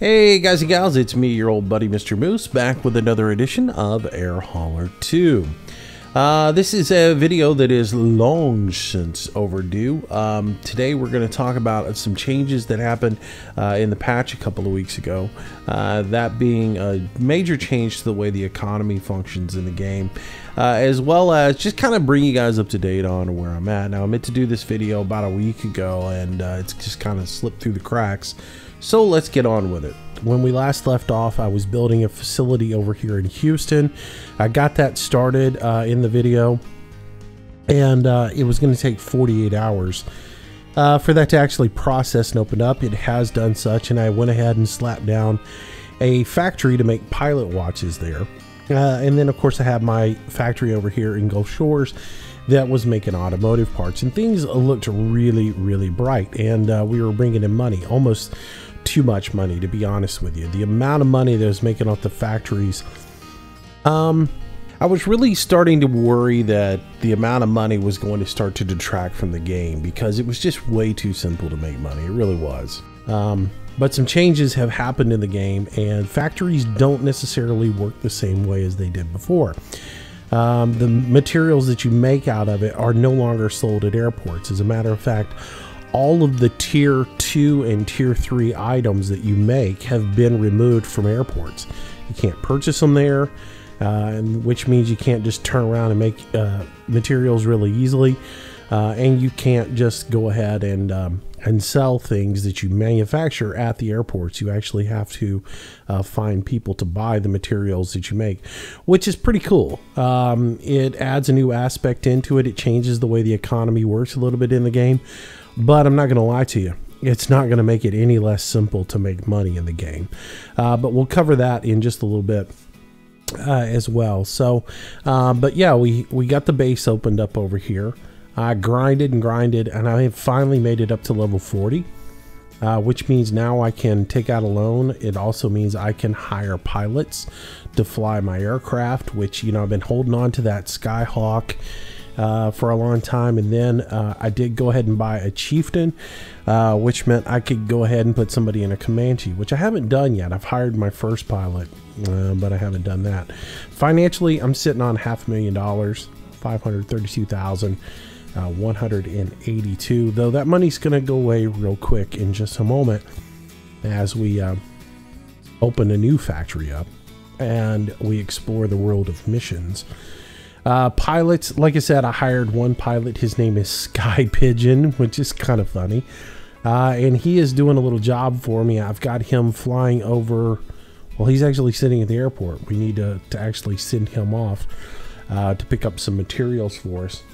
Hey guys and gals, it's me, your old buddy Mr. Moose, back with another edition of Air Hauler 2. Uh, this is a video that is long since overdue. Um, today we're going to talk about some changes that happened uh, in the patch a couple of weeks ago. Uh, that being a major change to the way the economy functions in the game, uh, as well as just kind of bring you guys up to date on where I'm at. Now I meant to do this video about a week ago and uh, it's just kind of slipped through the cracks. So let's get on with it. When we last left off, I was building a facility over here in Houston. I got that started uh, in the video, and uh, it was going to take 48 hours uh, for that to actually process and open up. It has done such, and I went ahead and slapped down a factory to make pilot watches there. Uh, and then, of course, I have my factory over here in Gulf Shores that was making automotive parts, and things looked really, really bright. And uh, we were bringing in money, almost too much money, to be honest with you. The amount of money that was making off the factories. Um, I was really starting to worry that the amount of money was going to start to detract from the game because it was just way too simple to make money. It really was. Um, but some changes have happened in the game, and factories don't necessarily work the same way as they did before. Um, the materials that you make out of it are no longer sold at airports. As a matter of fact, all of the tier 2 and tier 3 items that you make have been removed from airports. You can't purchase them there, uh, which means you can't just turn around and make uh, materials really easily. Uh, and you can't just go ahead and um, and sell things that you manufacture at the airports. You actually have to uh, find people to buy the materials that you make, which is pretty cool. Um, it adds a new aspect into it. It changes the way the economy works a little bit in the game. But I'm not going to lie to you. It's not going to make it any less simple to make money in the game. Uh, but we'll cover that in just a little bit. Uh, as well. So, uh, but yeah, we we got the base opened up over here. I grinded and grinded, and I have finally made it up to level 40, uh, which means now I can take out a loan. It also means I can hire pilots to fly my aircraft, which you know I've been holding on to that Skyhawk uh, for a long time. And then uh, I did go ahead and buy a Chieftain, uh, which meant I could go ahead and put somebody in a Comanche, which I haven't done yet. I've hired my first pilot, uh, but I haven't done that. Financially, I'm sitting on half a million dollars, 532,000. Uh, 182 though that money's gonna go away real quick in just a moment as we uh, open a new factory up and we explore the world of missions uh, pilots, like I said, I hired one pilot. His name is Sky Pigeon, which is kind of funny. Uh, and he is doing a little job for me. I've got him flying over. Well, he's actually sitting at the airport. We need to, to actually send him off uh, to pick up some materials for us.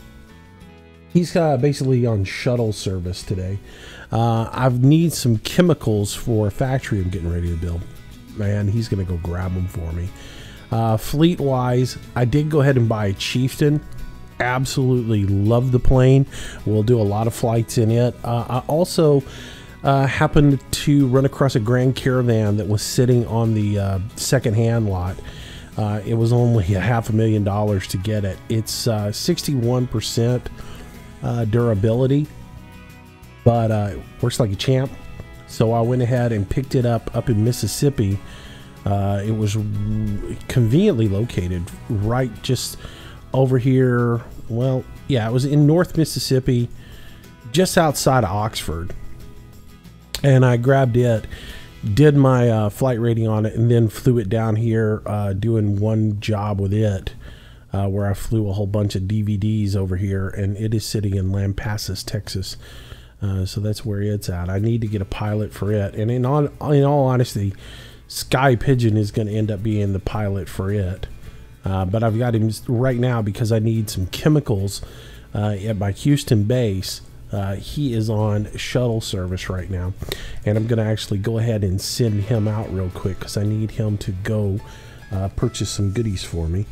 He's uh, basically on shuttle service today. Uh, I need some chemicals for a factory I'm getting ready to build. Man, he's going to go grab them for me. Uh, fleet wise, I did go ahead and buy a Chieftain. Absolutely love the plane. We'll do a lot of flights in it. Uh, I also uh, happened to run across a Grand Caravan that was sitting on the uh, second-hand lot. Uh, it was only a half a million dollars to get it. It's 61% uh, durability, but works like a champ. So I went ahead and picked it up up in Mississippi uh, it was conveniently located right just over here. Well, yeah, it was in North Mississippi, just outside of Oxford. And I grabbed it, did my uh, flight rating on it, and then flew it down here, uh, doing one job with it. Uh, where I flew a whole bunch of DVDs over here, and it is sitting in Lampasas, Texas. Uh, so that's where it's at. I need to get a pilot for it, and in all, in all honesty, Sky Pigeon is going to end up being the pilot for it. Uh, but I've got him right now because I need some chemicals uh, at my Houston base. Uh, he is on shuttle service right now, and I'm going to actually go ahead and send him out real quick because I need him to go uh, purchase some goodies for me.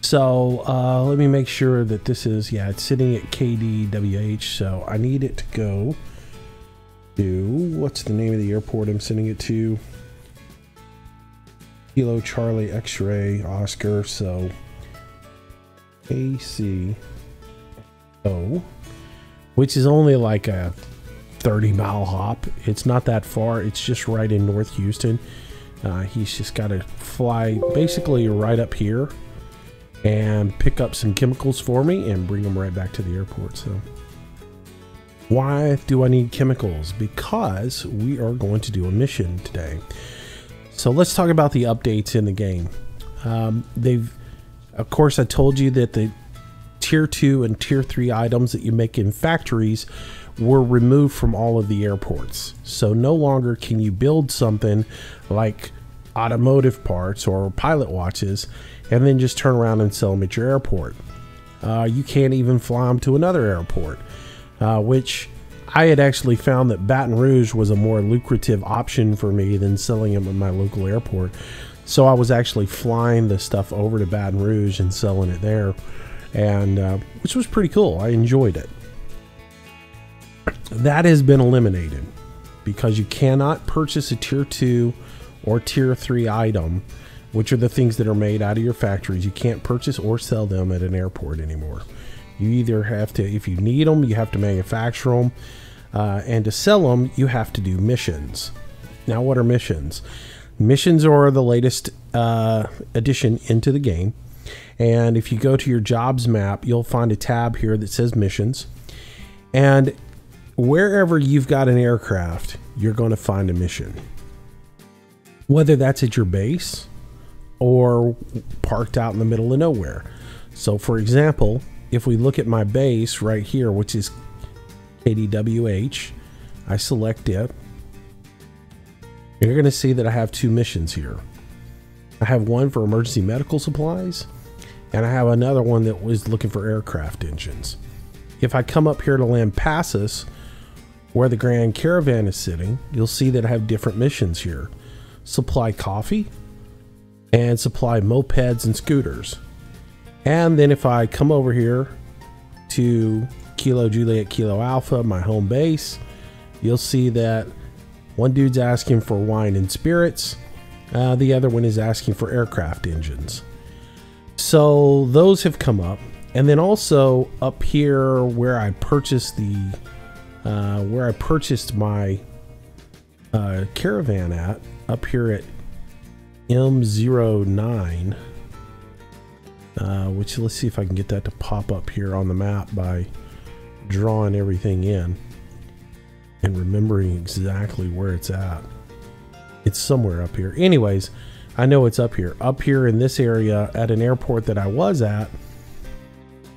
So uh, let me make sure that this is, yeah, it's sitting at KDWH, so I need it to go to, what's the name of the airport I'm sending it to? Kilo Charlie X-ray Oscar. So AC O, which is only like a 30 mile hop. It's not that far. It's just right in North Houston. Uh, he's just got to fly basically right up here and pick up some chemicals for me and bring them right back to the airport. So, why do I need chemicals? Because we are going to do a mission today. So, let's talk about the updates in the game. Um, they've, of course, I told you that the tier 2 and tier 3 items that you make in factories were removed from all of the airports. So no longer can you build something like automotive parts or pilot watches and then just turn around and sell them at your airport. Uh, you can't even fly them to another airport, uh, which I had actually found that Baton Rouge was a more lucrative option for me than selling them at my local airport. So I was actually flying the stuff over to Baton Rouge and selling it there, and uh, which was pretty cool. I enjoyed it. That has been eliminated because you cannot purchase a tier 2 or tier 3 item, which are the things that are made out of your factories. You can't purchase or sell them at an airport anymore. You either have to, if you need them, you have to manufacture them, uh, and to sell them, you have to do missions. Now, what are missions? Missions are the latest uh, addition into the game. And if you go to your jobs map, you'll find a tab here that says missions. And wherever you've got an aircraft, you're going to find a mission. Whether that's at your base or parked out in the middle of nowhere. So, for example, if we look at my base right here, which is KDWH, I select it. You're going to see that I have two missions here. I have one for emergency medical supplies, and I have another one that was looking for aircraft engines. If I come up here to Lampasas, where the Grand Caravan is sitting, you'll see that I have different missions here. Supply coffee and supply mopeds and scooters. And then if I come over here to Kilo Juliet Kilo Alpha, my home base, you'll see that one dude's asking for wine and spirits. Uh, the other one is asking for aircraft engines. So those have come up. And then also up here where I purchased the uh, where I purchased my uh, caravan at, up here at M09, uh, which let's see if I can get that to pop up here on the map by drawing everything in and remembering exactly where it's at. It's somewhere up here. Anyways, I know it's up here. Up here in this area at an airport that I was at,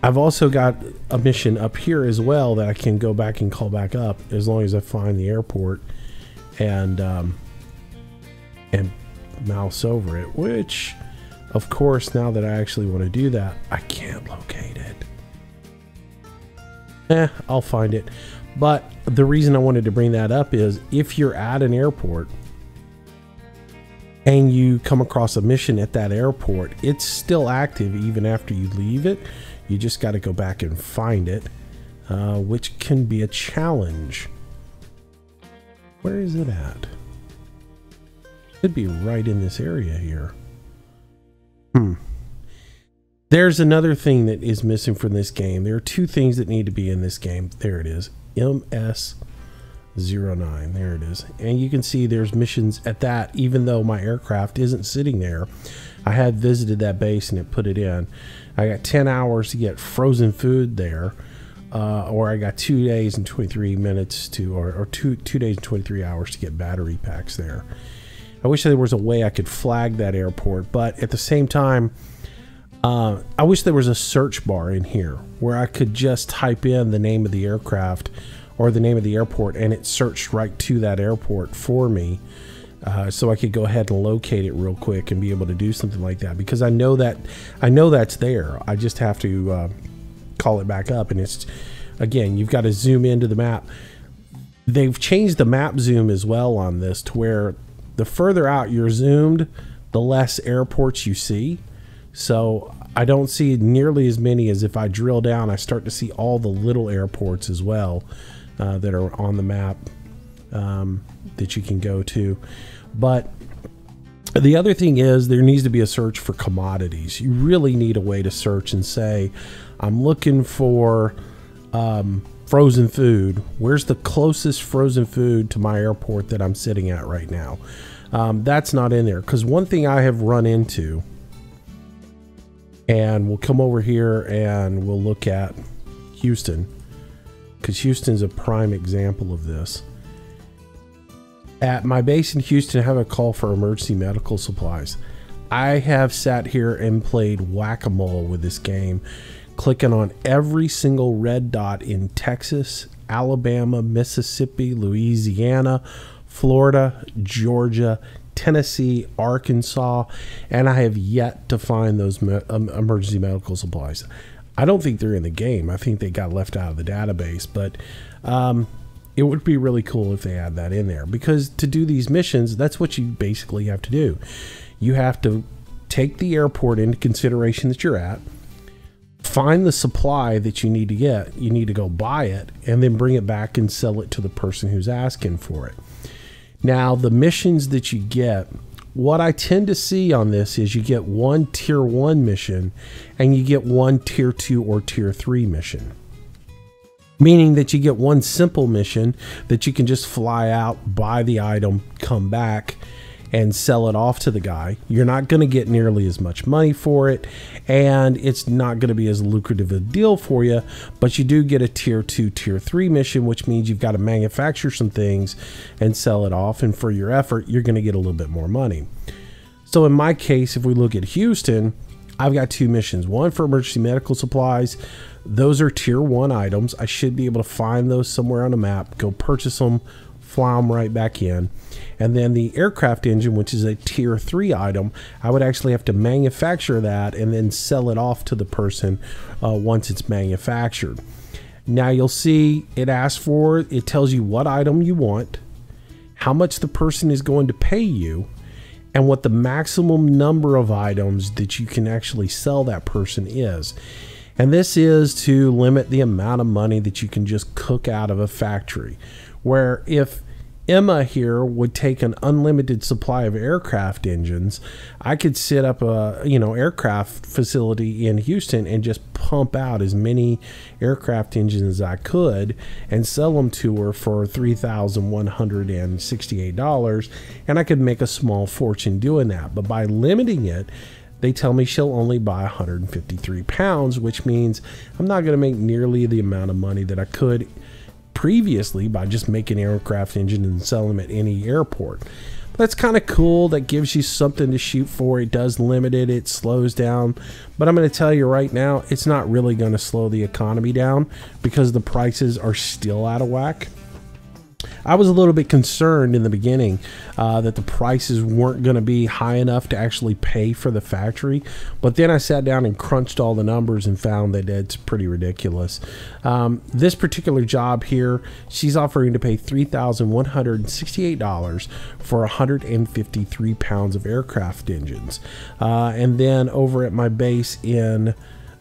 I've also got a mission up here as well that I can go back and call back up as long as I find the airport and um, and mouse over it. Which, of course, now that I actually want to do that, I can't locate it. Eh, I'll find it. But the reason I wanted to bring that up is if you're at an airport and you come across a mission at that airport, it's still active even after you leave it. You just got to go back and find it, uh, which can be a challenge. Where is it at? Could be right in this area here. Hmm. There's another thing that is missing from this game. There are two things that need to be in this game. There it is. MS 09. There it is. And you can see there's missions at that, even though my aircraft isn't sitting there. I had visited that base and it put it in. I got 10 hours to get frozen food there, uh, or I got two days and 23 minutes to, or, or two, two days and 23 hours to get battery packs there. I wish there was a way I could flag that airport, but at the same time, uh, I wish there was a search bar in here where I could just type in the name of the aircraft or the name of the airport and it searched right to that airport for me uh, so I could go ahead and locate it real quick and be able to do something like that because I know that I know that's there. I just have to uh, call it back up, and it's again you've got to zoom into the map. They've changed the map zoom as well on this to where the further out you're zoomed, the less airports you see. So I don't see nearly as many as if I drill down. I start to see all the little airports as well uh, that are on the map um, that you can go to. But the other thing is there needs to be a search for commodities. You really need a way to search and say, I'm looking for um, frozen food. Where's the closest frozen food to my airport that I'm sitting at right now? Um, that's not in there because one thing I have run into, and we'll come over here and we'll look at Houston because Houston's a prime example of this. At my base in Houston, I have a call for emergency medical supplies. I have sat here and played whack a mole with this game, clicking on every single red dot in Texas, Alabama, Mississippi, Louisiana, Florida, Georgia, Tennessee, Arkansas, and I have yet to find those me- emergency medical supplies. I don't think they're in the game. I think they got left out of the database, but um, it would be really cool if they had that in there because to do these missions, that's what you basically have to do. You have to take the airport into consideration that you're at, find the supply that you need to get, you need to go buy it, and then bring it back and sell it to the person who's asking for it. Now, the missions that you get, what I tend to see on this is you get one tier one mission and you get one tier two or tier three mission. Meaning that you get one simple mission that you can just fly out, buy the item, come back, and sell it off to the guy. You're not going to get nearly as much money for it, and it's not going to be as lucrative a deal for you. But you do get a tier two, tier three mission, which means you've got to manufacture some things and sell it off. And for your effort, you're going to get a little bit more money. So in my case, if we look at Houston, I've got two missions one for emergency medical supplies. Those are tier one items. I should be able to find those somewhere on the map, go purchase them, fly them right back in. And then the aircraft engine, which is a tier three item, I would actually have to manufacture that and then sell it off to the person uh, once it's manufactured. Now you'll see it asks for, it tells you what item you want, how much the person is going to pay you, and what the maximum number of items that you can actually sell that person is. And this is to limit the amount of money that you can just cook out of a factory. Where if Emma here would take an unlimited supply of aircraft engines. I could set up a you know aircraft facility in Houston and just pump out as many aircraft engines as I could and sell them to her for three thousand one hundred and sixty-eight dollars, and I could make a small fortune doing that. But by limiting it, they tell me she'll only buy 153 pounds, which means I'm not going to make nearly the amount of money that I could previously by just making aircraft engine and selling them at any airport. That's kind of cool. That gives you something to shoot for. It does limit it. It slows down. But I'm going to tell you right now, it's not really going to slow the economy down because the prices are still out of whack. I was a little bit concerned in the beginning uh, that the prices weren't going to be high enough to actually pay for the factory, but then I sat down and crunched all the numbers and found that it's pretty ridiculous. Um, this particular job here, she's offering to pay $3,168 for 153 pounds of aircraft engines. Uh, and then over at my base in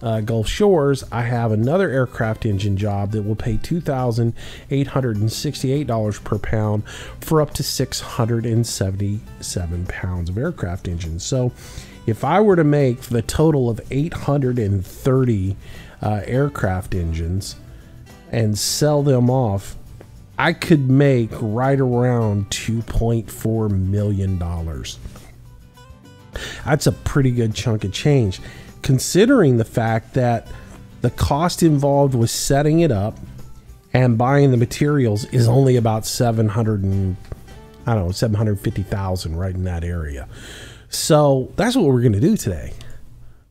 uh, Gulf Shores, I have another aircraft engine job that will pay $2,868 per pound for up to 677 pounds of aircraft engines. So if I were to make the total of 830 uh, aircraft engines and sell them off, I could make right around $2.4 million. That's a pretty good chunk of change considering the fact that the cost involved with setting it up and buying the materials is only about 700 and I don't know, 750,000 right in that area. So that's what we're going to do today.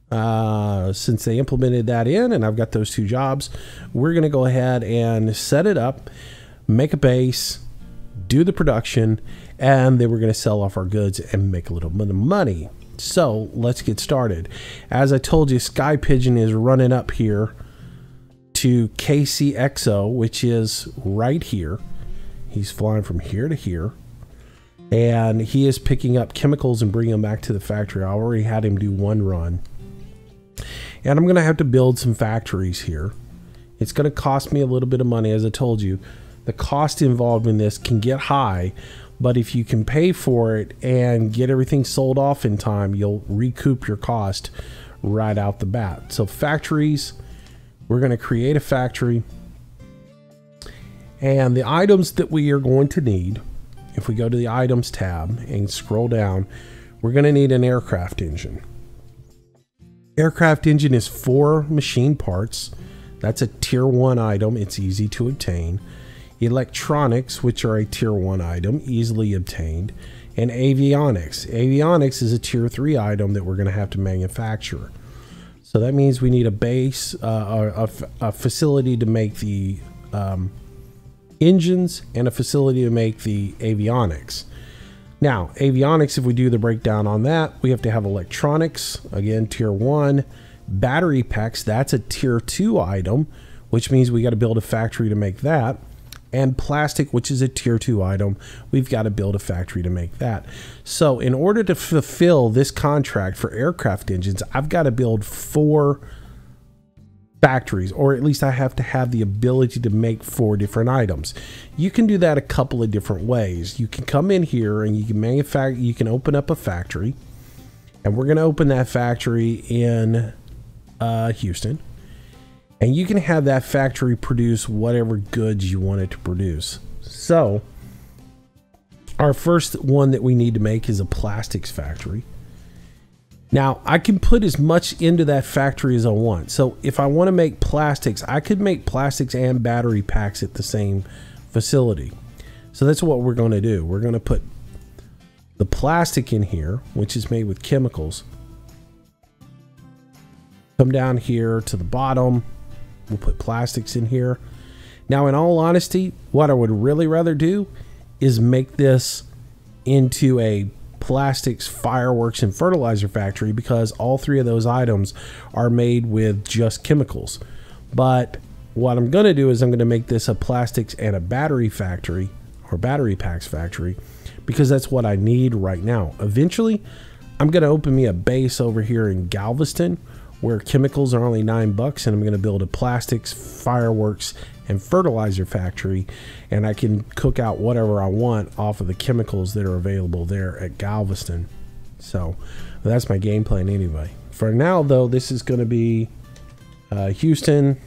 Uh, since they implemented that in and I've got those two jobs, we're going to go ahead and set it up, make a base, do the production, and then we're going to sell off our goods and make a little bit of money. So let's get started. As I told you, Sky Pigeon is running up here to KCXO, which is right here. He's flying from here to here. And he is picking up chemicals and bringing them back to the factory. I already had him do one run. And I'm going to have to build some factories here. It's going to cost me a little bit of money, as I told you. The cost involved in this can get high, but if you can pay for it and get everything sold off in time, you'll recoup your cost right out the bat. So, factories, we're going to create a factory. And the items that we are going to need, if we go to the items tab and scroll down, we're going to need an aircraft engine. Aircraft engine is four machine parts. That's a tier one item. It's easy to obtain. Electronics, which are a tier one item, easily obtained. And avionics. Avionics is a tier three item that we're going to have to manufacture. So that means we need a base, uh, a, a, facility to make the um, engines and a facility to make the avionics. Now, avionics, if we do the breakdown on that, we have to have electronics, again, tier one. Battery packs, that's a tier two item, which means we got to build a factory to make that. And plastic, which is a tier two item, we've got to build a factory to make that. So, in order to fulfill this contract for aircraft engines, I've got to build four factories, or at least I have to have the ability to make four different items. You can do that a couple of different ways. You can come in here and you can manufacture, you can open up a factory, and we're going to open that factory in uh, Houston. And you can have that factory produce whatever goods you want it to produce. So, our first one that we need to make is a plastics factory. Now, I can put as much into that factory as I want. So if I want to make plastics, I could make plastics and battery packs at the same facility. So that's what we're going to do. We're going to put the plastic in here, which is made with chemicals. Come down here to the bottom. We'll put plastics in here. Now, in all honesty, what I would really rather do is make this into a plastics, fireworks, and fertilizer factory because all three of those items are made with just chemicals. But what I'm going to do is I'm going to make this a plastics and a battery factory or battery packs factory because that's what I need right now. Eventually, I'm going to open me a base over here in Galveston where chemicals are only nine bucks and I'm going to build a plastics, fireworks, and fertilizer factory and I can cook out whatever I want off of the chemicals that are available there at Galveston. So that's my game plan anyway. For now though, this is going to be uh, Houston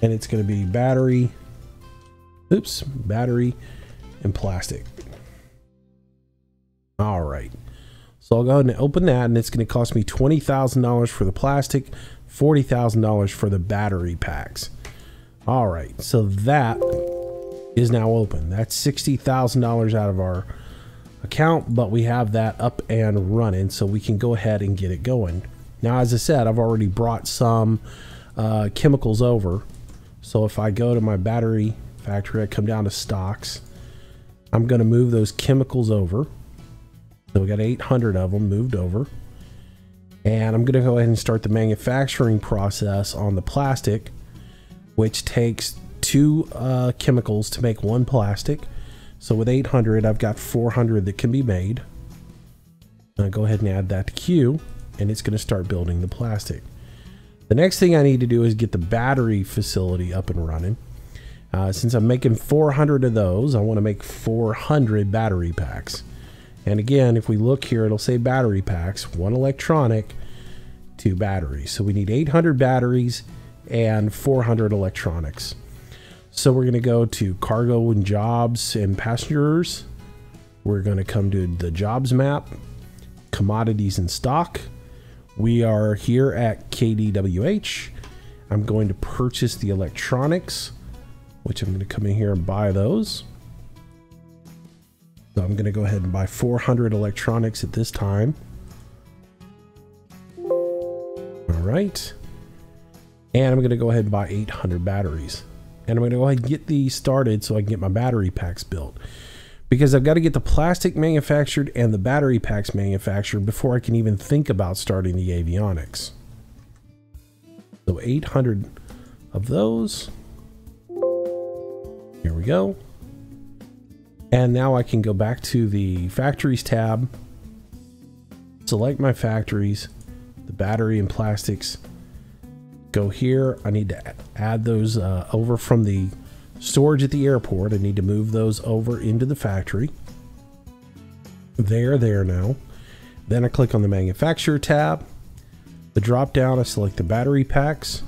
and it's going to be battery, oops, battery and plastic. All right. So I'll go ahead and open that and it's going to cost me $20,000 for the plastic, $40,000 for the battery packs. All right, so that is now open. That's $60,000 out of our account, but we have that up and running, so we can go ahead and get it going. Now, as I said, I've already brought some uh, chemicals over. So if I go to my battery factory, I come down to stocks. I'm going to move those chemicals over. So we got 800 of them moved over. And I'm going to go ahead and start the manufacturing process on the plastic which takes two uh, chemicals to make one plastic. So with 800, I've got 400 that can be made. I'll go ahead and add that to queue, and it's going to start building the plastic. The next thing I need to do is get the battery facility up and running. Uh, since I'm making 400 of those, I want to make 400 battery packs. And again, if we look here, it'll say battery packs, one electronic, two batteries. So we need 800 batteries and 400 electronics. So we're going to go to cargo and jobs and passengers. We're going to come to the jobs map, commodities and stock. We are here at KDWH. I'm going to purchase the electronics, which I'm going to come in here and buy those. So I'm going to go ahead and buy 400 electronics at this time. All right. And I'm going to go ahead and buy 800 batteries. And I'm going to go ahead and get these started so I can get my battery packs built. Because I've got to get the plastic manufactured and the battery packs manufactured before I can even think about starting the avionics. So 800 of those. Here we go. And now I can go back to the factories tab, select my factories, the battery and plastics, go here. I need to add those uh, over from the storage at the airport. I need to move those over into the factory. They're there now. Then I click on the manufacturer tab. The drop down, I select the battery packs.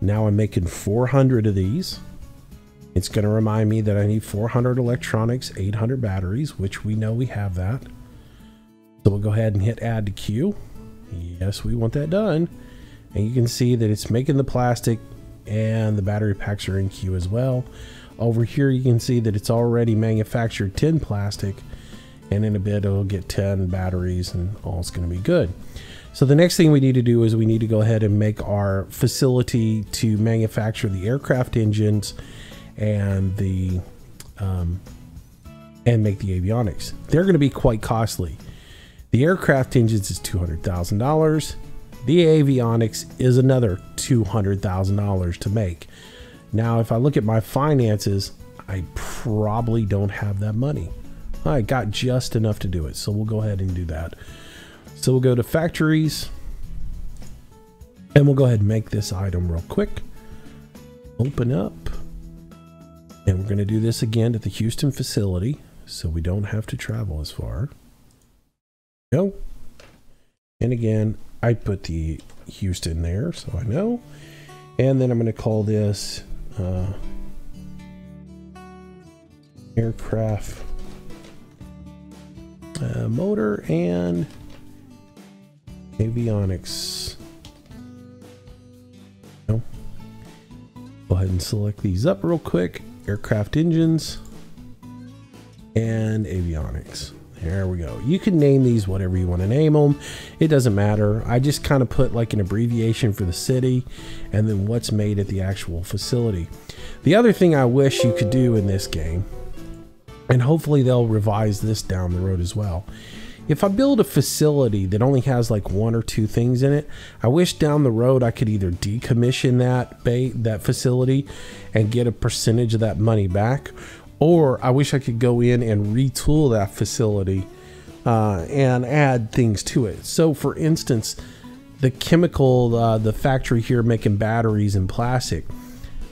Now I'm making 400 of these. It's going to remind me that I need 400 electronics, 800 batteries, which we know we have that. So we'll go ahead and hit add to queue. Yes, we want that done. And you can see that it's making the plastic and the battery packs are in queue as well. Over here you can see that it's already manufactured 10 plastic and in a bit it'll get 10 batteries and all's going to be good. So the next thing we need to do is we need to go ahead and make our facility to manufacture the aircraft engines and the um, and make the avionics. They're going to be quite costly. The aircraft engines is $200,000. The avionics is another $200,000 to make. Now, if I look at my finances, I probably don't have that money. I got just enough to do it, so we'll go ahead and do that. So we'll go to factories, and we'll go ahead and make this item real quick. Open up, and we're going to do this again at the Houston facility, so we don't have to travel as far. Go. And again, I put the Houston there so I know. And then I'm going to call this uh, aircraft uh, motor and avionics. No. Go ahead and select these up real quick. Aircraft engines and avionics. There we go. You can name these whatever you want to name them. It doesn't matter. I just kind of put like an abbreviation for the city and then what's made at the actual facility. The other thing I wish you could do in this game, and hopefully they'll revise this down the road as well. If I build a facility that only has like one or two things in it, I wish down the road I could either decommission that bay, that facility and get a percentage of that money back, or I wish I could go in and retool that facility uh, and add things to it. So, for instance, the chemical, uh, the factory here making batteries and plastic,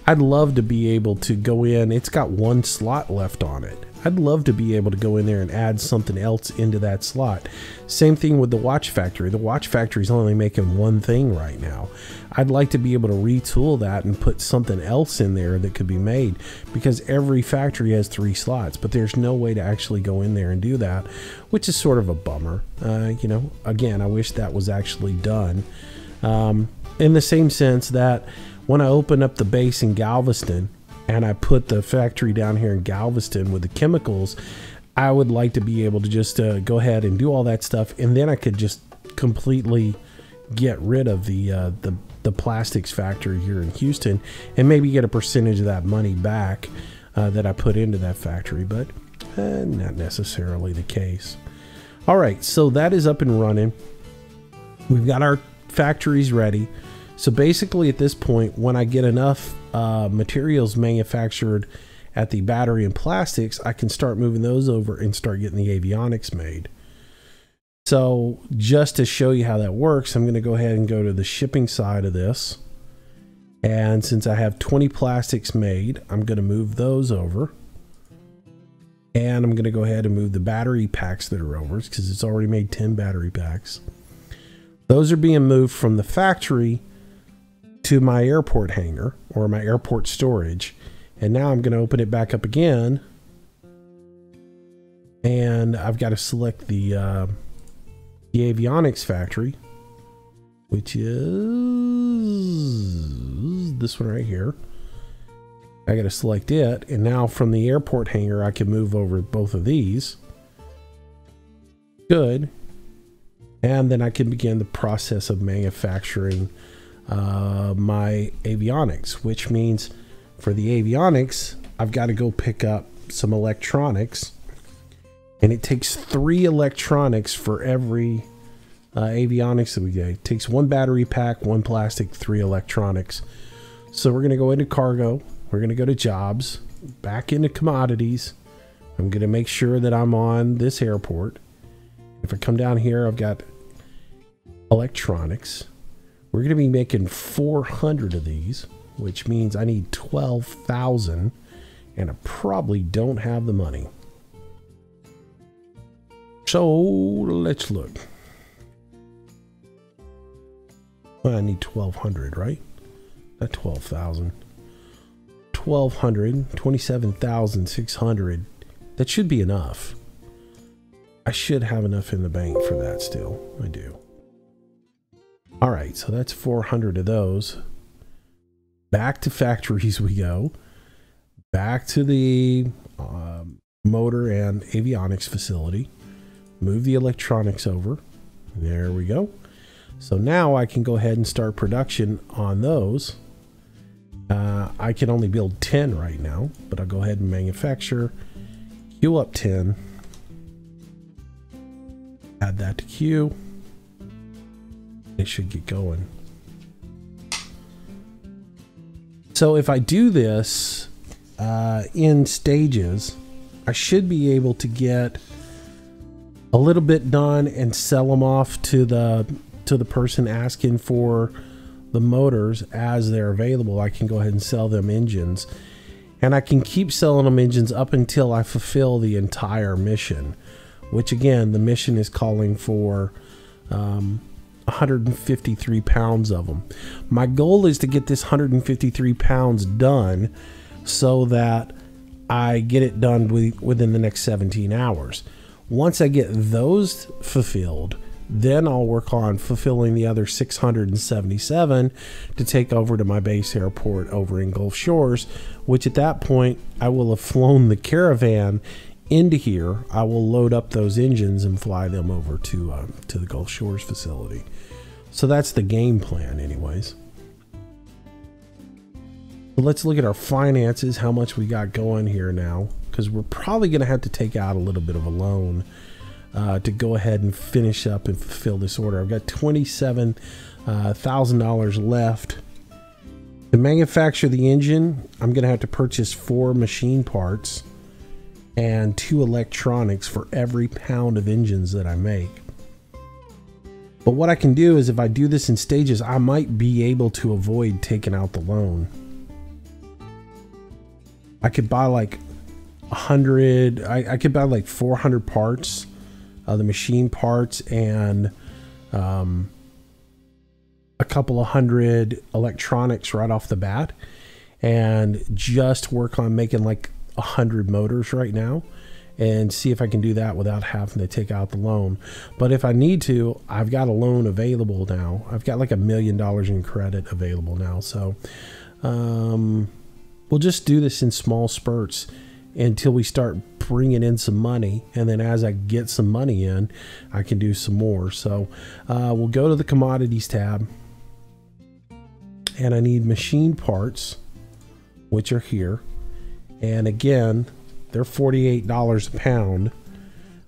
I'd love to be able to go in. It's got one slot left on it. I'd love to be able to go in there and add something else into that slot. Same thing with the watch factory. The watch factory is only making one thing right now. I'd like to be able to retool that and put something else in there that could be made because every factory has three slots, but there's no way to actually go in there and do that, which is sort of a bummer. Uh, you know, again, I wish that was actually done. Um, in the same sense that when I open up the base in Galveston, and I put the factory down here in Galveston with the chemicals, I would like to be able to just uh, go ahead and do all that stuff, and then I could just completely get rid of the uh, the the plastics factory here in Houston, and maybe get a percentage of that money back uh, that I put into that factory, but uh, not necessarily the case. All right, so that is up and running. We've got our factories ready. So basically, at this point, when I get enough uh, materials manufactured at the battery and plastics, I can start moving those over and start getting the avionics made. So just to show you how that works, I'm going to go ahead and go to the shipping side of this. And since I have 20 plastics made, I'm going to move those over. And I'm going to go ahead and move the battery packs that are over because it's already made 10 battery packs. Those are being moved from the factory to my airport hangar or my airport storage. And now I'm going to open it back up again. And I've got to select the, uh, the avionics factory, which is this one right here. I got to select it. And now from the airport hangar, I can move over both of these. Good. And then I can begin the process of manufacturing uh, my avionics, which means for the avionics, I've got to go pick up some electronics. And it takes three electronics for every uh, avionics that we get. It takes one battery pack, one plastic, three electronics. So we're going to go into cargo. We're going to go to jobs, back into commodities. I'm going to make sure that I'm on this airport. If I come down here, I've got electronics. We're going to be making 400 of these, which means I need 12,000 and I probably don't have the money. So let's look. Well, I need 1,200, right? Not 12,000. 1200, 27,600. That should be enough. I should have enough in the bank for that still. I do. All right, so that's 400 of those. Back to factories we go. Back to the um, motor and avionics facility. Move the electronics over. There we go. So now I can go ahead and start production on those. Uh, I can only build 10 right now, but I'll go ahead and manufacture, queue up 10, add that to queue. It should get going. So if I do this uh, in stages, I should be able to get a little bit done and sell them off to the to the person asking for the motors as they're available. I can go ahead and sell them engines. And I can keep selling them engines up until I fulfill the entire mission, which again, the mission is calling for um, 153 pounds of them. My goal is to get this 153 pounds done so that I get it done within the next 17 hours. Once I get those fulfilled, then I'll work on fulfilling the other 677 to take over to my base airport over in Gulf Shores, which at that point I will have flown the caravan into here. I will load up those engines and fly them over to uh, to the Gulf Shores facility. So that's the game plan, anyways. Let's look at our finances, how much we got going here now, because we're probably going to have to take out a little bit of a loan uh, to go ahead and finish up and fulfill this order. I've got $27,000 uh, left. To manufacture the engine, I'm going to have to purchase four machine parts and two electronics for every pound of engines that I make. But what I can do is if I do this in stages, I might be able to avoid taking out the loan. I could buy like a hundred, I, I could buy like 400 parts uh, the machine parts and um, a couple of hundred electronics right off the bat and just work on making like a hundred motors right now and see if I can do that without having to take out the loan. But if I need to, I've got a loan available now. I've got like a million dollars in credit available now. So um, we'll just do this in small spurts until we start bringing in some money. And then as I get some money in, I can do some more. So uh, we'll go to the commodities tab. And I need machine parts, which are here. And again, they're $48 a pound.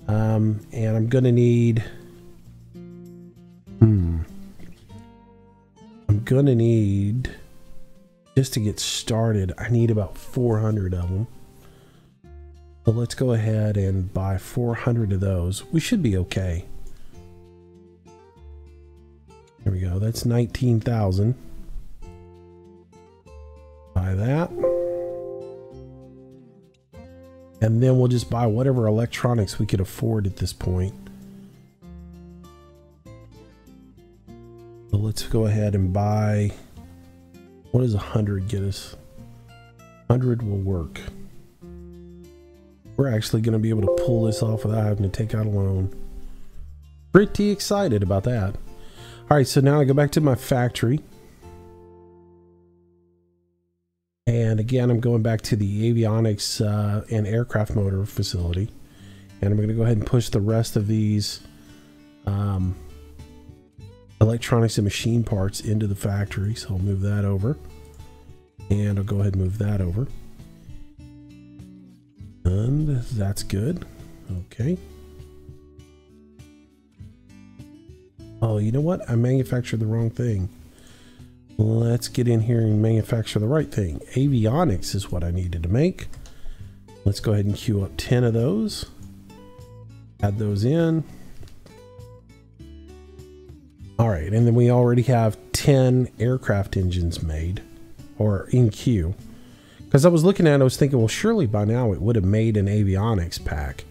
Um, and I'm going to need. Hmm. I'm going to need. Just to get started, I need about 400 of them. So let's go ahead and buy 400 of those. We should be okay. There we go. That's 19,000. Buy that. And then we'll just buy whatever electronics we could afford at this point. So let's go ahead and buy. What does 100 get us? 100 will work. We're actually going to be able to pull this off without having to take out a loan. Pretty excited about that. All right, so now I go back to my factory. And again, I'm going back to the avionics uh, and aircraft motor facility. And I'm going to go ahead and push the rest of these um, electronics and machine parts into the factory. So I'll move that over. And I'll go ahead and move that over. And that's good. Okay. Oh, you know what? I manufactured the wrong thing. Let's get in here and manufacture the right thing. Avionics is what I needed to make. Let's go ahead and queue up 10 of those. Add those in. All right, and then we already have 10 aircraft engines made or in queue. Because I was looking at it, I was thinking, well, surely by now it would have made an avionics pack.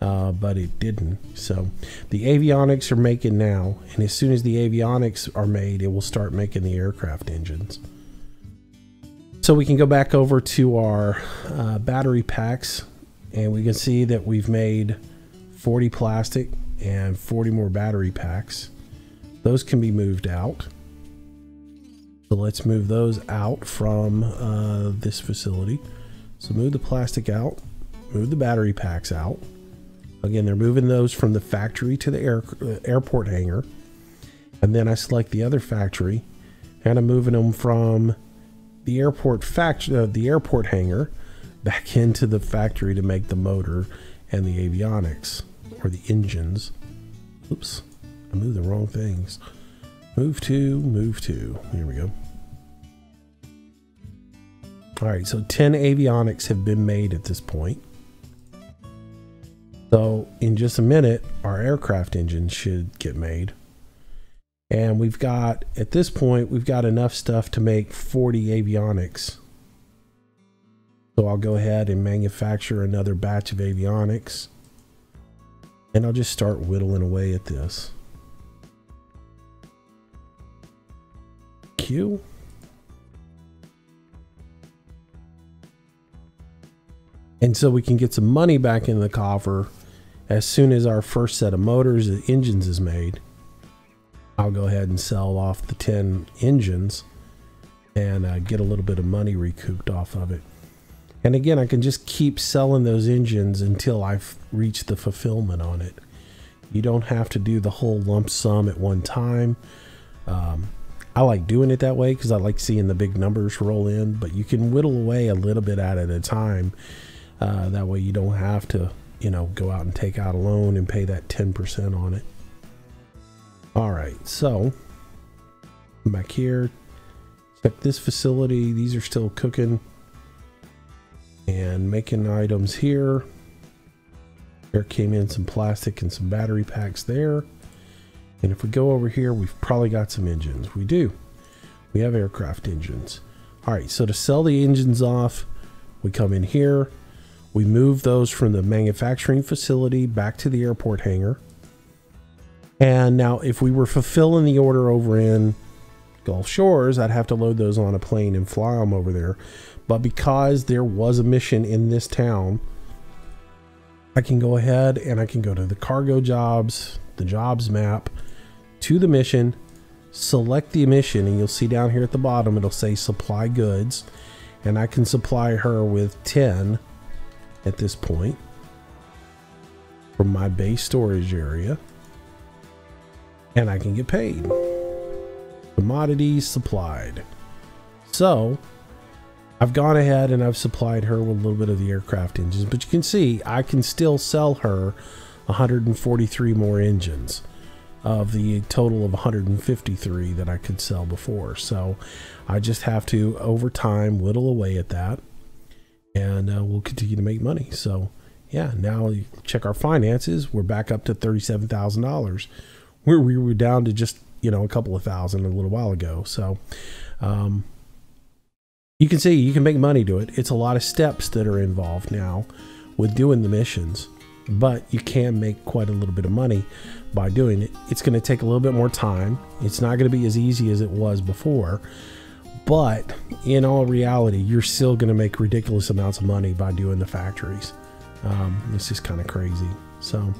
Uh, but it didn't. So the avionics are making now, and as soon as the avionics are made, it will start making the aircraft engines. So we can go back over to our uh, battery packs and we can see that we've made 40 plastic and 40 more battery packs. Those can be moved out. So let's move those out from uh, this facility. So move the plastic out, move the battery packs out. Again, they're moving those from the factory to the air, uh, airport hangar. And then I select the other factory and I'm moving them from the airport factory, uh, the airport hangar back into the factory to make the motor and the avionics or the engines. Oops, I moved the wrong things. Move to, move to. Here we go. All right, so 10 avionics have been made at this point. So in just a minute, our aircraft engine should get made. And we've got, at this point, we've got enough stuff to make 40 avionics. So I'll go ahead and manufacture another batch of avionics. And I'll just start whittling away at this. Q. And so we can get some money back in the coffer as soon as our first set of motors and engines is made. I'll go ahead and sell off the 10 engines and uh, get a little bit of money recouped off of it. And again, I can just keep selling those engines until I've reached the fulfillment on it. You don't have to do the whole lump sum at one time. Um, I like doing it that way because I like seeing the big numbers roll in, but you can whittle away a little bit at a time. Uh, that way you don't have to, you know, go out and take out a loan and pay that 10% on it. All right, so back here, check this facility. These are still cooking and making items here. There came in some plastic and some battery packs there. And if we go over here, we've probably got some engines. We do. We have aircraft engines. All right, so to sell the engines off, we come in here. We move those from the manufacturing facility back to the airport hangar. And now if we were fulfilling the order over in Gulf Shores, I'd have to load those on a plane and fly them over there. But because there was a mission in this town, I can go ahead and I can go to the cargo jobs, the jobs map, to the mission, select the mission, and you'll see down here at the bottom it'll say supply goods. And I can supply her with 10 at this point from my base storage area and I can get paid. Commodities supplied. So I've gone ahead and I've supplied her with a little bit of the aircraft engines, but you can see I can still sell her 143 more engines of the total of 153 that I could sell before. So I just have to, over time, whittle away at that and uh, we'll continue to make money. So yeah, now you check our finances. We're back up to $37,000 where we were down to just you know a couple of thousand a little while ago. So um, you can see you can make money do it. It's a lot of steps that are involved now with doing the missions, but you can make quite a little bit of money by doing it. It's going to take a little bit more time. It's not going to be as easy as it was before. But in all reality, you're still going to make ridiculous amounts of money by doing the factories. Um, it's just kind of crazy. So,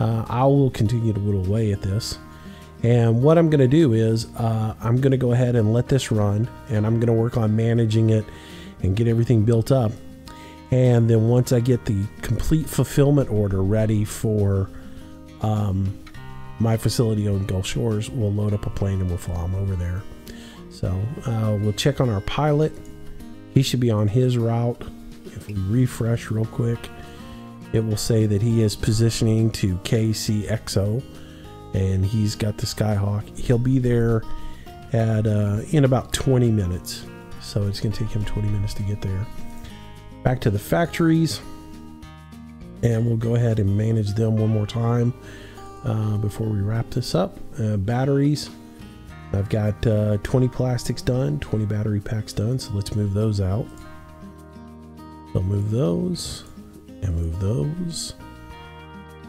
uh, I will continue to whittle away at this. And what I'm going to do is uh, I'm going to go ahead and let this run and I'm going to work on managing it and get everything built up. And then once I get the complete fulfillment order ready for um, my facility on Gulf Shores, we'll load up a plane and we'll fly them over there. So uh, we'll check on our pilot. He should be on his route. If we refresh real quick, it will say that he is positioning to KCXO and he's got the Skyhawk. He'll be there at uh, in about 20 minutes. So it's going to take him 20 minutes to get there. Back to the factories. And we'll go ahead and manage them one more time uh, before we wrap this up. Uh, batteries. I've got uh, 20 plastics done, 20 battery packs done. So let's move those out. So move those and move those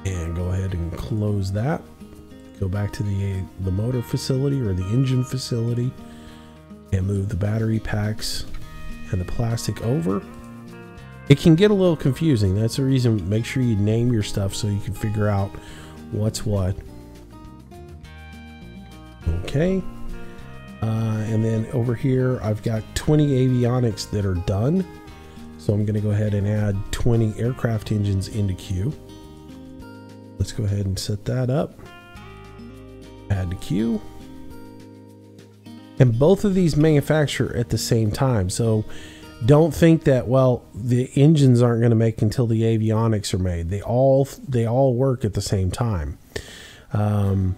and go ahead and close that go back to the the motor facility or the engine facility and move the battery packs and the plastic over. It can get a little confusing. That's the reason, make sure you name your stuff so you can figure out what's what. Okay. Uh, and then over here, I've got 20 avionics that are done. So I'm going to go ahead and add 20 aircraft engines into queue. Let's go ahead and set that up. Add to queue. And both of these manufacture at the same time. So don't think that well the engines aren't going to make until the avionics are made. They all they all work at the same time. Um,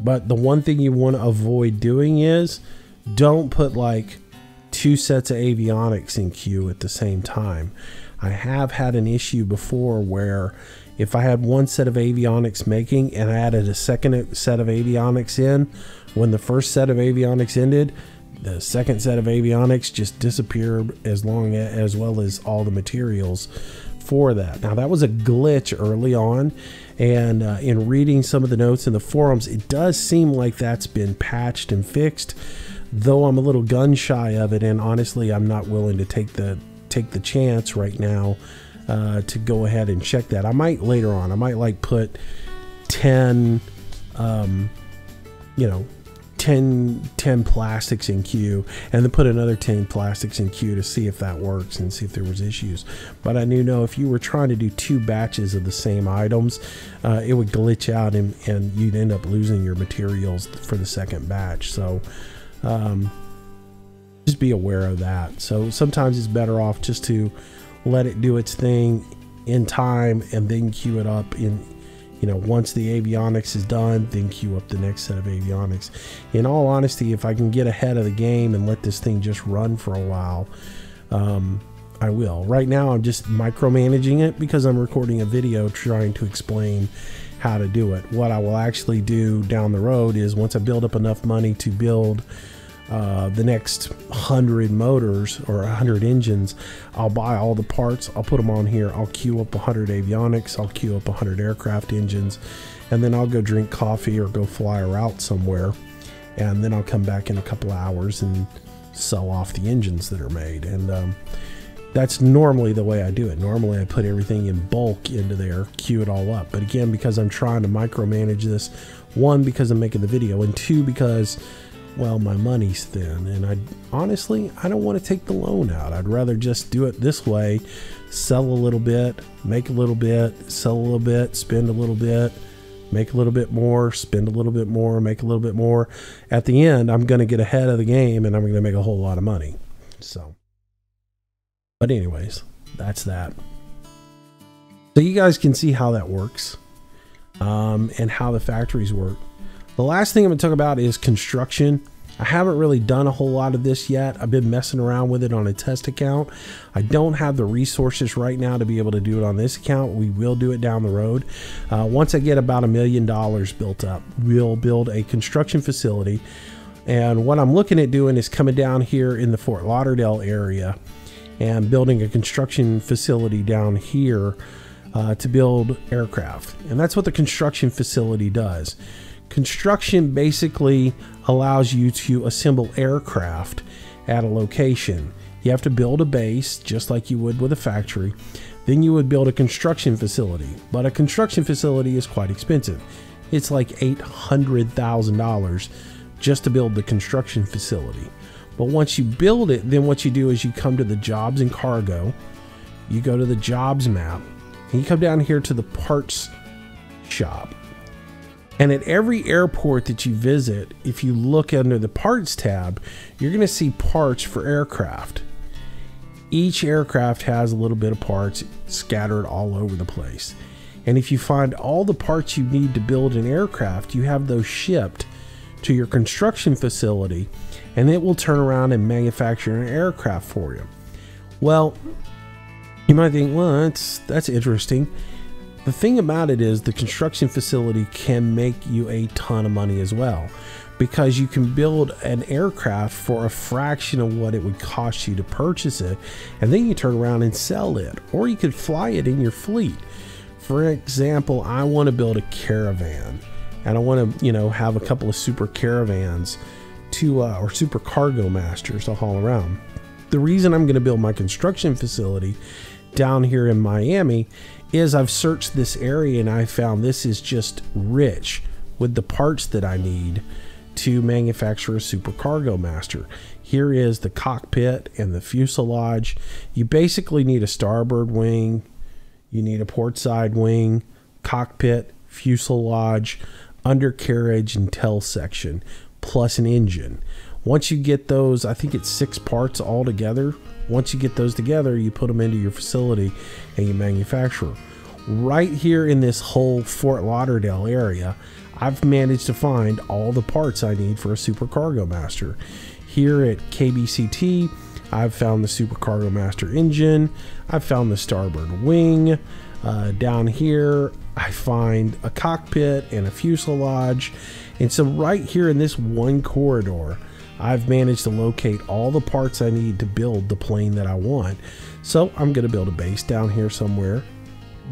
but the one thing you want to avoid doing is don't put like two sets of avionics in queue at the same time. I have had an issue before where if I had one set of avionics making and I added a second set of avionics in, when the first set of avionics ended, the second set of avionics just disappeared as long as, as well as all the materials for that. Now that was a glitch early on and uh, in reading some of the notes in the forums, it does seem like that's been patched and fixed, though I'm a little gun shy of it and honestly I'm not willing to take the take the chance right now uh, to go ahead and check that. I might later on. I might like put 10 um, you know 10, 10 plastics in queue and then put another 10 plastics in queue to see if that works and see if there was issues. But i knew no if you were trying to do two batches of the same items uh, it would glitch out and, and you'd end up losing your materials for the second batch. So um, just be aware of that. So sometimes it's better off just to let it do its thing in time and then queue it up in you know, once the avionics is done, then queue up the next set of avionics. In all honesty, if I can get ahead of the game and let this thing just run for a while, um, I will. Right now, I'm just micromanaging it because I'm recording a video trying to explain how to do it. What I will actually do down the road is once I build up enough money to build uh, the next 100 motors or 100 engines, I'll buy all the parts, I'll put them on here, I'll queue up 100 avionics, I'll queue up 100 aircraft engines, and then I'll go drink coffee or go fly a route somewhere. And then I'll come back in a couple hours and sell off the engines that are made. And um, that's normally the way I do it. Normally, I put everything in bulk into there, queue it all up. But again, because I'm trying to micromanage this, one, because I'm making the video, and two, because well, my money's thin, and I honestly I don't want to take the loan out. I'd rather just do it this way, sell a little bit, make a little bit, sell a little bit, spend a little bit, make a little bit more, spend a little bit more, make a little bit more. At the end, I'm going to get ahead of the game and I'm going to make a whole lot of money. So, but anyways, that's that. So you guys can see how that works um, and how the factories work. The last thing I'm going to talk about is construction. I haven't really done a whole lot of this yet. I've been messing around with it on a test account. I don't have the resources right now to be able to do it on this account. We will do it down the road. Uh, once I get about a million dollars built up, we'll build a construction facility. And what I'm looking at doing is coming down here in the Fort Lauderdale area and building a construction facility down here uh, to build aircraft. And that's what the construction facility does. Construction basically allows you to assemble aircraft at a location. You have to build a base just like you would with a factory. Then you would build a construction facility. But a construction facility is quite expensive. It's like $800,000 just to build the construction facility. But once you build it, then what you do is you come to the jobs and cargo, you go to the jobs map, and you come down here to the parts shop. And at every airport that you visit, if you look under the parts tab, you're going to see parts for aircraft. Each aircraft has a little bit of parts scattered all over the place. And if you find all the parts you need to build an aircraft, you have those shipped to your construction facility and it will turn around and manufacture an aircraft for you. Well, you might think, well, that's that's interesting. The thing about it is the construction facility can make you a ton of money as well because you can build an aircraft for a fraction of what it would cost you to purchase it and then you turn around and sell it or you could fly it in your fleet. For example, I want to build a caravan and I want to, you know, have a couple of super caravans to uh, or super cargo masters to haul around. the reason I'm going to build my construction facility down here in Miami is I've searched this area and I found this is just rich with the parts that I need to manufacture a super cargo master. Here is the cockpit and the fuselage. You basically need a starboard wing, you need a port side wing, cockpit, fuselage, undercarriage, and tail section, plus an engine. Once you get those, I think it's six parts all together. Once you get those together, you put them into your facility and you manufacture. Right here in this whole Fort Lauderdale area, I've managed to find all the parts I need for a Super Cargo Master. Here at KBCT, I've found the Super Cargo Master engine, I've found the starboard wing. Uh, down here, I find a cockpit and a fuselage. And so, right here in this one corridor, I've managed to locate all the parts I need to build the plane that I want. So, I'm going to build a base down here somewhere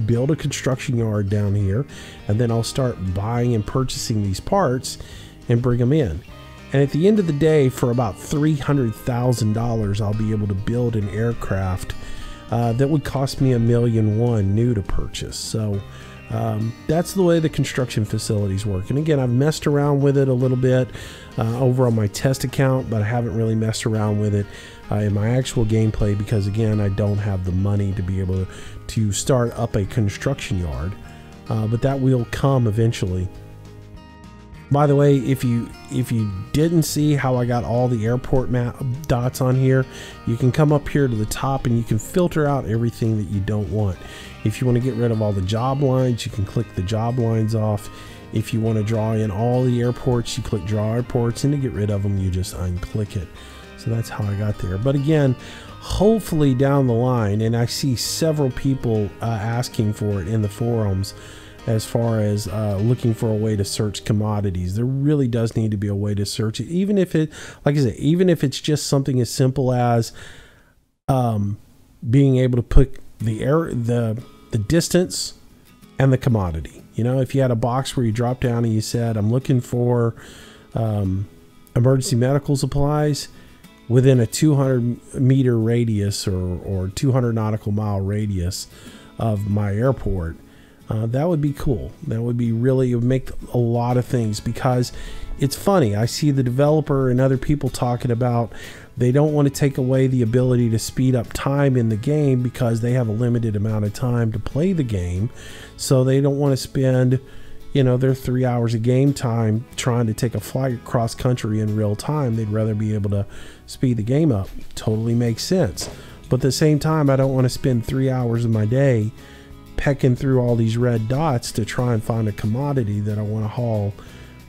build a construction yard down here, and then I'll start buying and purchasing these parts and bring them in. And at the end of the day, for about $300,000, I'll be able to build an aircraft uh, that would cost me a million one new to purchase. So um, that's the way the construction facilities work. And again, I've messed around with it a little bit uh, over on my test account, but I haven't really messed around with it uh, in my actual gameplay because, again, I don't have the money to be able to start up a construction yard, uh, but that will come eventually. By the way, if you if you didn't see how I got all the airport map dots on here, you can come up here to the top and you can filter out everything that you don't want. If you want to get rid of all the job lines, you can click the job lines off. If you want to draw in all the airports, you click draw airports, and to get rid of them, you just unclick it. So that's how I got there. But again, hopefully down the line, and I see several people uh, asking for it in the forums as far as uh, looking for a way to search commodities. There really does need to be a way to search it, even if it, like I said, even if it's just something as simple as um, being able to put the air, the the distance, and the commodity. You know, if you had a box where you drop down and you said, "I'm looking for um, emergency medical supplies," within a 200 meter radius or, or 200 nautical mile radius of my airport, uh, that would be cool. That would be really, it would make a lot of things because it's funny. I see the developer and other people talking about they don't want to take away the ability to speed up time in the game because they have a limited amount of time to play the game. So they don't want to spend you know, they're three hours of game time trying to take a flight cross country in real time. They'd rather be able to speed the game up. Totally makes sense. But at the same time, I don't want to spend three hours of my day pecking through all these red dots to try and find a commodity that I want to haul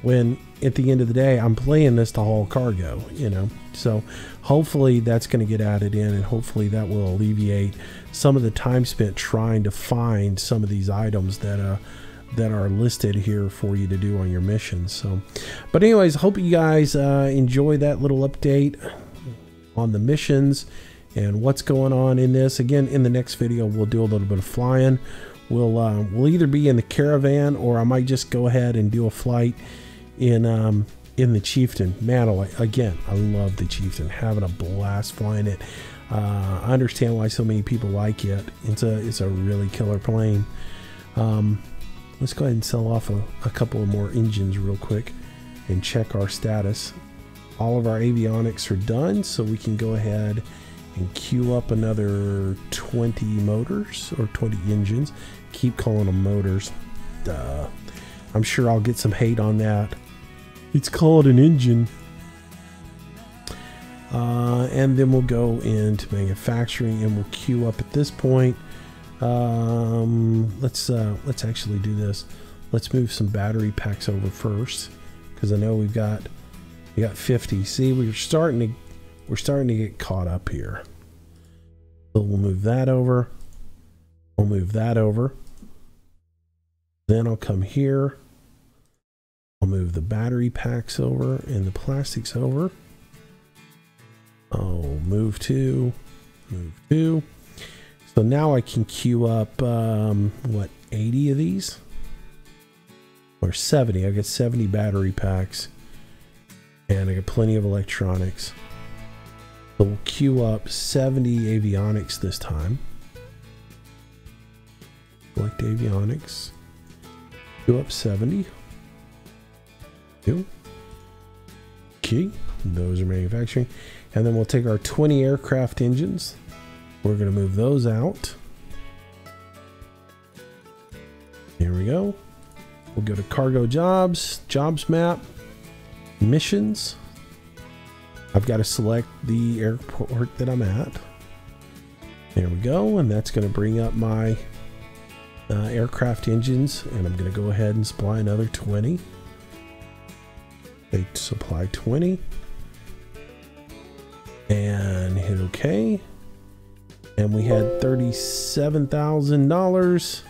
when at the end of the day I'm playing this to haul cargo, you know. So hopefully that's going to get added in and hopefully that will alleviate some of the time spent trying to find some of these items that uh that are listed here for you to do on your missions. So, but anyways, hope you guys uh, enjoy that little update on the missions and what's going on in this. Again, in the next video, we'll do a little bit of flying. We'll uh, we'll either be in the caravan or I might just go ahead and do a flight in um, in the Chieftain. Man, again, I love the Chieftain. Having a blast flying it. Uh, I understand why so many people like it. It's a it's a really killer plane. Um, let's go ahead and sell off a, a couple of more engines real quick and check our status. All of our avionics are done, so we can go ahead and queue up another 20 motors or 20 engines. Keep calling them motors. Duh. I'm sure I'll get some hate on that. It's called an engine. Uh, and then we'll go into manufacturing and we'll queue up at this point um, let's uh, let's actually do this. Let's move some battery packs over first, because I know we've got we got 50. See, we're starting to we're starting to get caught up here. So we'll move that over. We'll move that over. Then I'll come here. I'll move the battery packs over and the plastics over. I'll move two, move two. So now I can queue up, um, what, 80 of these? Or 70. I get 70 battery packs. And I got plenty of electronics. So we'll queue up 70 avionics this time. Select avionics. Queue up 70. Two. Key. Those are manufacturing. And then we'll take our 20 aircraft engines. We're going to move those out. Here we go. We'll go to cargo jobs, jobs map, missions. I've got to select the airport that I'm at. There we go. And that's going to bring up my uh, aircraft engines. And I'm going to go ahead and supply another 20. They supply 20. And hit OK. And we had $37,000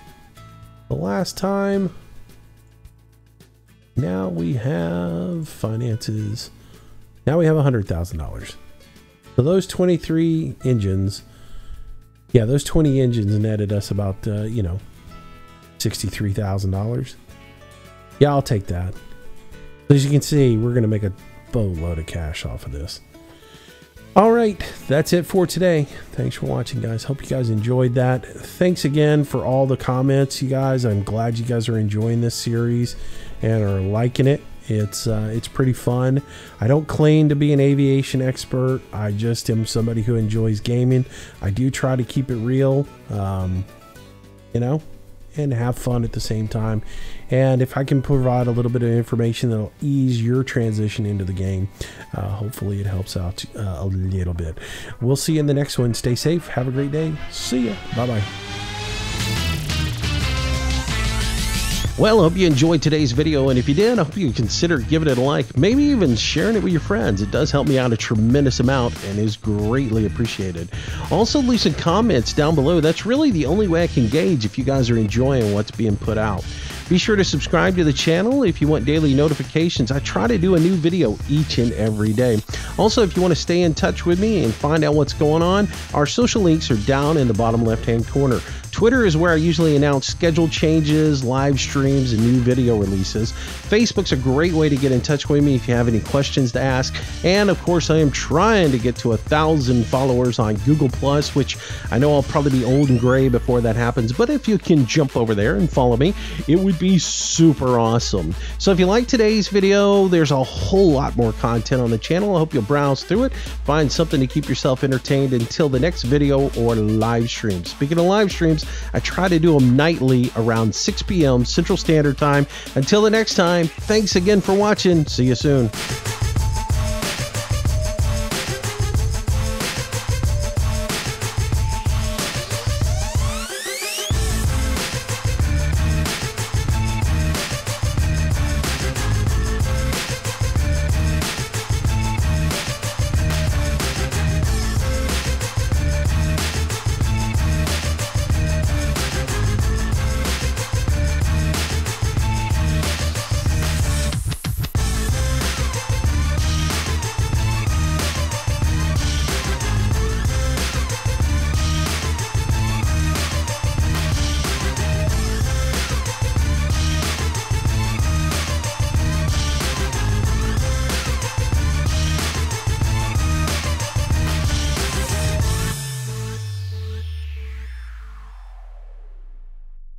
the last time. Now we have finances. Now we have $100,000. So those 23 engines, yeah, those 20 engines netted us about, uh, you know, $63,000. Yeah, I'll take that. As you can see, we're going to make a boatload of cash off of this. All right, that's it for today. Thanks for watching, guys. Hope you guys enjoyed that. Thanks again for all the comments, you guys. I'm glad you guys are enjoying this series and are liking it. It's uh, it's pretty fun. I don't claim to be an aviation expert. I just am somebody who enjoys gaming. I do try to keep it real, um, you know, and have fun at the same time. And if I can provide a little bit of information that'll ease your transition into the game, uh, hopefully it helps out uh, a little bit. We'll see you in the next one. Stay safe. Have a great day. See ya. Bye bye. Well, I hope you enjoyed today's video, and if you did, I hope you consider giving it a like, maybe even sharing it with your friends. It does help me out a tremendous amount and is greatly appreciated. Also, leave some comments down below. That's really the only way I can gauge if you guys are enjoying what's being put out. Be sure to subscribe to the channel if you want daily notifications. I try to do a new video each and every day. Also, if you want to stay in touch with me and find out what's going on, our social links are down in the bottom left hand corner. Twitter is where I usually announce schedule changes, live streams, and new video releases. Facebook's a great way to get in touch with me if you have any questions to ask. And of course, I am trying to get to a thousand followers on Google Plus, which I know I'll probably be old and gray before that happens. But if you can jump over there and follow me, it would be super awesome. So if you like today's video, there's a whole lot more content on the channel. I hope you'll browse through it, find something to keep yourself entertained until the next video or live stream. Speaking of live streams, I try to do them nightly around 6 p.m. Central Standard Time. Until the next time, thanks again for watching. See you soon.